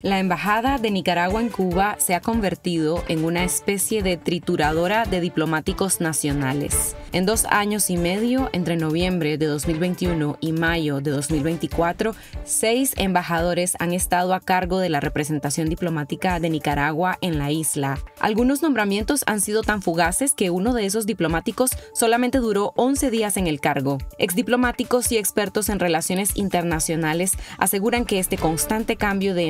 La Embajada de Nicaragua en Cuba se ha convertido en una especie de trituradora de diplomáticos nacionales. En dos años y medio, entre noviembre de 2021 y mayo de 2024, seis embajadores han estado a cargo de la representación diplomática de Nicaragua en la isla. Algunos nombramientos han sido tan fugaces que uno de esos diplomáticos solamente duró 11 días en el cargo. Exdiplomáticos y expertos en relaciones internacionales aseguran que este constante cambio de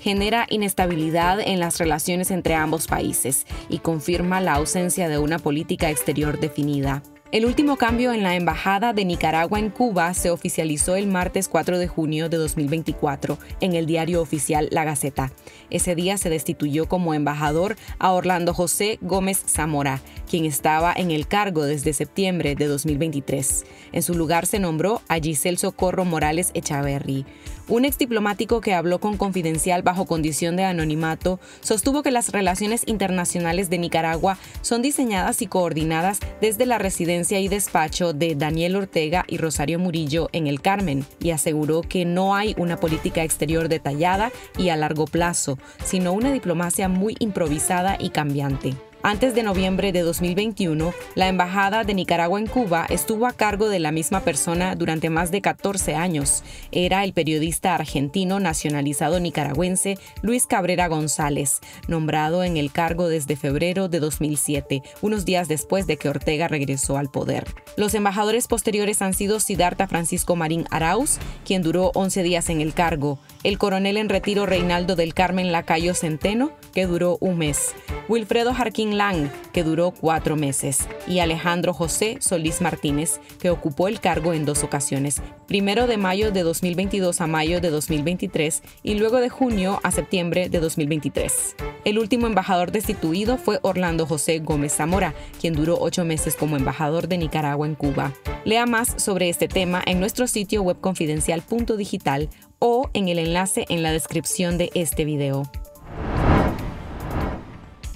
genera inestabilidad en las relaciones entre ambos países y confirma la ausencia de una política exterior definida. El último cambio en la Embajada de Nicaragua en Cuba se oficializó el martes 4 de junio de 2024 en el diario oficial La Gaceta. Ese día se destituyó como embajador a Orlando José Gómez Zamora, quien estaba en el cargo desde septiembre de 2023. En su lugar se nombró a Giselle Socorro Morales Echaverri. Un ex diplomático que habló con Confidencial bajo condición de anonimato sostuvo que las relaciones internacionales de Nicaragua son diseñadas y coordinadas desde la residencia y despacho de Daniel Ortega y Rosario Murillo en el Carmen y aseguró que no hay una política exterior detallada y a largo plazo, sino una diplomacia muy improvisada y cambiante. Antes de noviembre de 2021, la Embajada de Nicaragua en Cuba estuvo a cargo de la misma persona durante más de 14 años. Era el periodista argentino nacionalizado nicaragüense Luis Cabrera González, nombrado en el cargo desde febrero de 2007, unos días después de que Ortega regresó al poder. Los embajadores posteriores han sido Sidarta Francisco Marín Arauz, quien duró 11 días en el cargo, el coronel en retiro Reinaldo del Carmen Lacayo Centeno, que duró un mes, Wilfredo Jarquín Lang, que duró cuatro meses, y Alejandro José Solís Martínez, que ocupó el cargo en dos ocasiones, primero de mayo de 2022 a mayo de 2023 y luego de junio a septiembre de 2023. El último embajador destituido fue Orlando José Gómez Zamora, quien duró ocho meses como embajador de Nicaragua en Cuba. Lea más sobre este tema en nuestro sitio web confidencial.digital o en el enlace en la descripción de este video.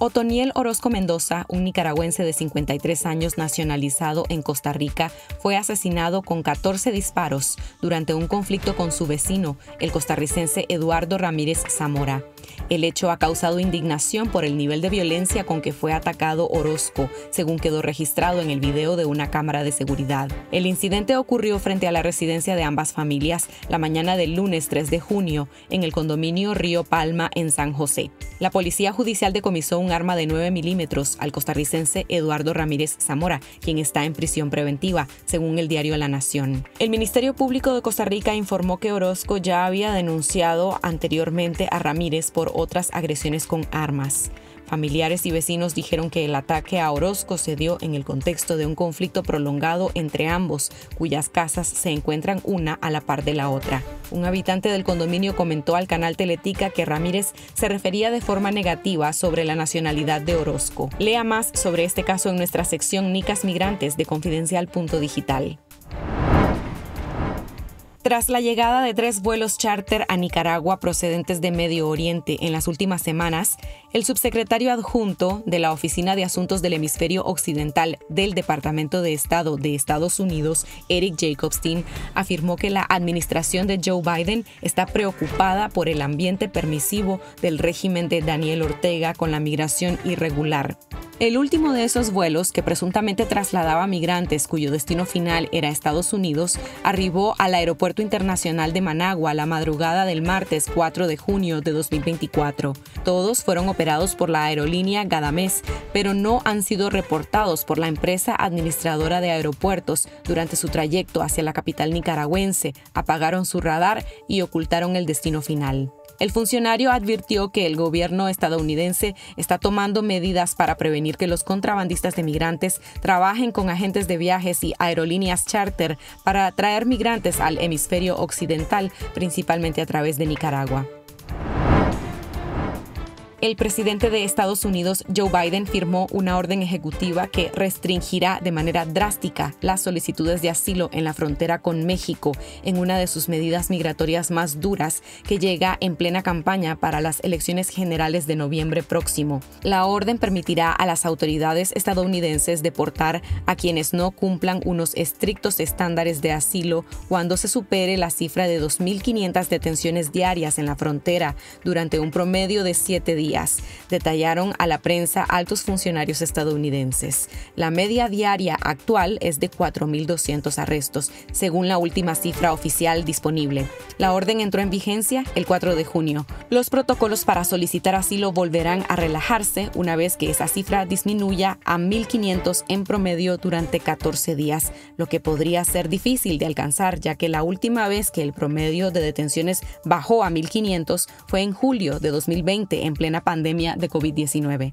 Otoniel Orozco Mendoza, un nicaragüense de 53 años nacionalizado en Costa Rica, fue asesinado con 14 disparos durante un conflicto con su vecino, el costarricense Eduardo Ramírez Zamora. El hecho ha causado indignación por el nivel de violencia con que fue atacado Orozco, según quedó registrado en el video de una cámara de seguridad. El incidente ocurrió frente a la residencia de ambas familias la mañana del lunes 3 de junio en el condominio Río Palma en San José. La policía judicial decomisó un arma de 9 milímetros al costarricense Eduardo Ramírez Zamora, quien está en prisión preventiva, según el diario La Nación. El Ministerio Público de Costa Rica informó que Orozco ya había denunciado anteriormente a Ramírez por otras agresiones con armas. Familiares y vecinos dijeron que el ataque a Orozco se dio en el contexto de un conflicto prolongado entre ambos, cuyas casas se encuentran una a la par de la otra. Un habitante del condominio comentó al canal Teletica que Ramírez se refería de forma negativa sobre la nacionalidad de Orozco. Lea más sobre este caso en nuestra sección Nicas Migrantes de Confidencial.digital. Tras la llegada de tres vuelos charter a Nicaragua procedentes de Medio Oriente en las últimas semanas, el subsecretario adjunto de la Oficina de Asuntos del Hemisferio Occidental del Departamento de Estado de Estados Unidos, Eric Jacobstein, afirmó que la administración de Joe Biden está preocupada por el ambiente permisivo del régimen de Daniel Ortega con la migración irregular. El último de esos vuelos, que presuntamente trasladaba migrantes cuyo destino final era Estados Unidos, arribó al Aeropuerto Internacional de Managua la madrugada del martes 4 de junio de 2024. Todos fueron operados por la aerolínea Gadamés, pero no han sido reportados por la empresa administradora de aeropuertos durante su trayecto hacia la capital nicaragüense, apagaron su radar y ocultaron el destino final. El funcionario advirtió que el gobierno estadounidense está tomando medidas para prevenir que los contrabandistas de migrantes trabajen con agentes de viajes y aerolíneas charter para traer migrantes al hemisferio occidental, principalmente a través de Nicaragua. El presidente de Estados Unidos, Joe Biden, firmó una orden ejecutiva que restringirá de manera drástica las solicitudes de asilo en la frontera con México en una de sus medidas migratorias más duras que llega en plena campaña para las elecciones generales de noviembre próximo. La orden permitirá a las autoridades estadounidenses deportar a quienes no cumplan unos estrictos estándares de asilo cuando se supere la cifra de 2.500 detenciones diarias en la frontera durante un promedio de siete detallaron a la prensa altos funcionarios estadounidenses. La media diaria actual es de 4.200 arrestos, según la última cifra oficial disponible. La orden entró en vigencia el 4 de junio. Los protocolos para solicitar asilo volverán a relajarse una vez que esa cifra disminuya a 1.500 en promedio durante 14 días, lo que podría ser difícil de alcanzar ya que la última vez que el promedio de detenciones bajó a 1.500 fue en julio de 2020 en plena pandemia de COVID-19.